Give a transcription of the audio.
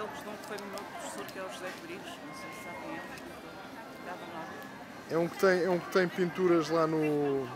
ele que foi o meu professor, que é o José Rodrigues, não sei se sabem é ele, dava. É um que tem, é um que tem pinturas lá no,